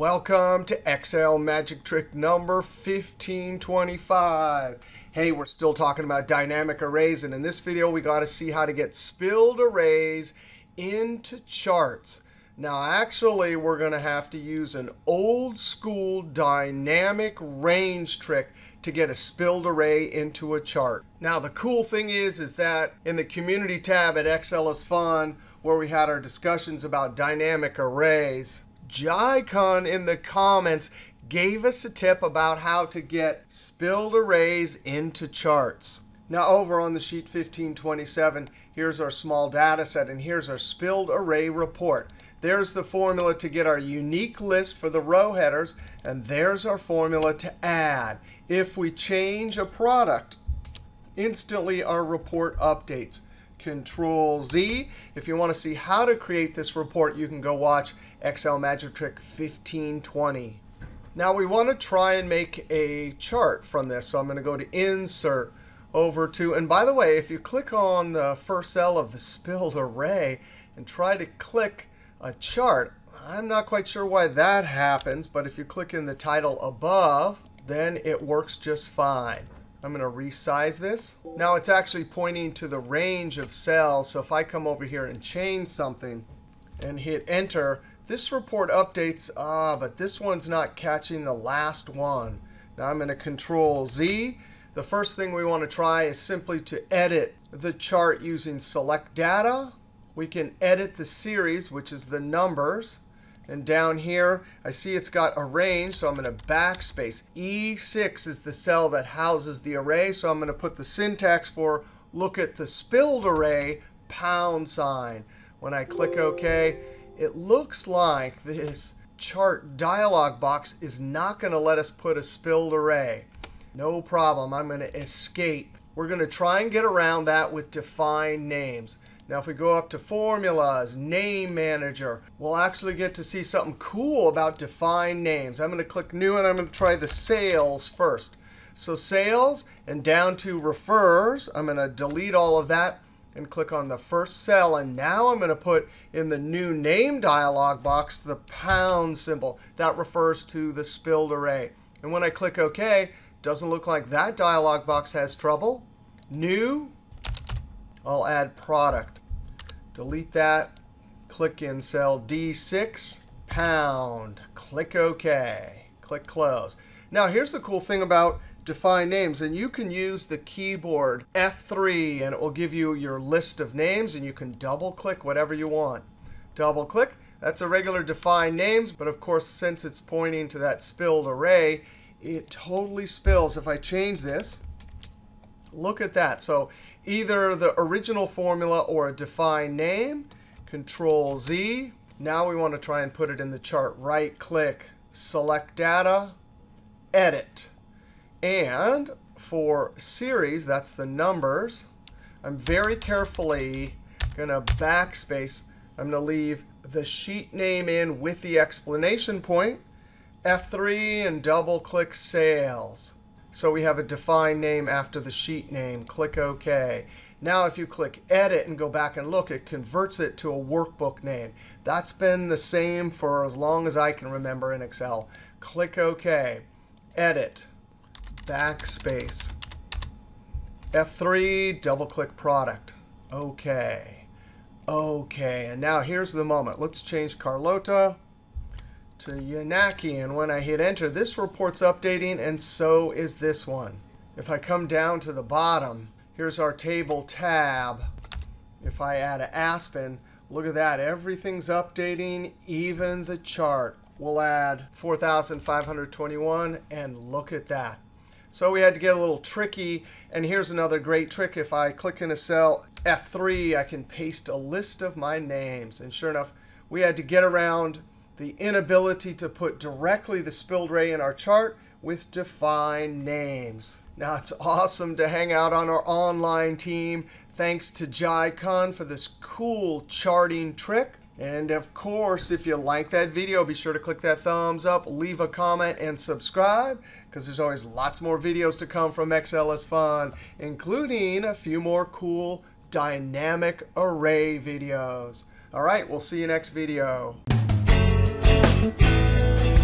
Welcome to Excel magic trick number 1525. Hey, we're still talking about dynamic arrays, and in this video, we got to see how to get spilled arrays into charts. Now, actually, we're going to have to use an old school dynamic range trick to get a spilled array into a chart. Now, the cool thing is, is that in the community tab at Excel is Fun, where we had our discussions about dynamic arrays, JaiKun in the comments gave us a tip about how to get spilled arrays into charts. Now over on the sheet 1527, here's our small data set, and here's our spilled array report. There's the formula to get our unique list for the row headers, and there's our formula to add. If we change a product, instantly our report updates. Control Z. If you want to see how to create this report, you can go watch Excel Magic Trick 1520. Now we want to try and make a chart from this. So I'm going to go to Insert, over to, and by the way, if you click on the first cell of the spilled array and try to click a chart, I'm not quite sure why that happens, but if you click in the title above, then it works just fine. I'm going to resize this. Now it's actually pointing to the range of cells. So if I come over here and change something and hit Enter, this report updates, ah, but this one's not catching the last one. Now I'm going to Control Z. The first thing we want to try is simply to edit the chart using Select Data. We can edit the series, which is the numbers. And down here, I see it's got a range, so I'm going to backspace. E6 is the cell that houses the array, so I'm going to put the syntax for look at the spilled array, pound sign. When I click OK, it looks like this chart dialog box is not going to let us put a spilled array. No problem. I'm going to escape. We're going to try and get around that with define names. Now, if we go up to Formulas, Name Manager, we'll actually get to see something cool about define names. I'm going to click New, and I'm going to try the Sales first. So Sales, and down to Refers, I'm going to delete all of that and click on the first cell. And now I'm going to put in the New Name dialog box the pound symbol. That refers to the spilled array. And when I click OK, doesn't look like that dialog box has trouble. New, I'll add product. Delete that. Click in cell D6, pound. Click OK. Click close. Now, here's the cool thing about define names. And you can use the keyboard F3, and it will give you your list of names. And you can double click whatever you want. Double click. That's a regular define names. But of course, since it's pointing to that spilled array, it totally spills. If I change this, look at that. So either the original formula or a defined name, Control Z. Now we want to try and put it in the chart. Right click, select data, edit. And for series, that's the numbers, I'm very carefully going to backspace. I'm going to leave the sheet name in with the explanation point. F3 and double click sales. So we have a defined name after the sheet name. Click OK. Now if you click Edit and go back and look, it converts it to a workbook name. That's been the same for as long as I can remember in Excel. Click OK. Edit. Backspace. F3, double click Product. OK. OK. And now here's the moment. Let's change Carlota to Yanaki. And when I hit Enter, this report's updating, and so is this one. If I come down to the bottom, here's our table tab. If I add an Aspen, look at that. Everything's updating, even the chart. We'll add 4,521, and look at that. So we had to get a little tricky. And here's another great trick. If I click in a cell F3, I can paste a list of my names. And sure enough, we had to get around the inability to put directly the spilled array in our chart with defined names. Now, it's awesome to hang out on our online team. Thanks to JaiKun for this cool charting trick. And of course, if you like that video, be sure to click that thumbs up, leave a comment, and subscribe, because there's always lots more videos to come from Excel is Fun, including a few more cool dynamic array videos. All right, we'll see you next video. Música